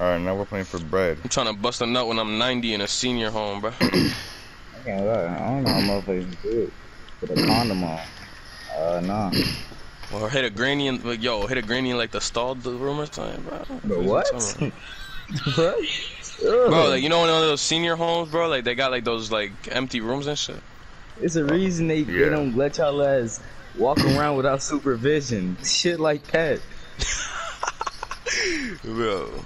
Alright, now we're playing for bread. I'm trying to bust a nut when I'm 90 in a senior home, bro. I can't lie. I don't know how motherfuckers do it. Put a condom on. Uh, nah. or hit a granny in, like, yo, hit a granny in like the stall the or time, bro. But what? what? Bro, like you know in one of those senior homes, bro, like they got like those like empty rooms and shit. It's a reason they, they don't let y'all ass walk around without supervision. Shit like that. Bro.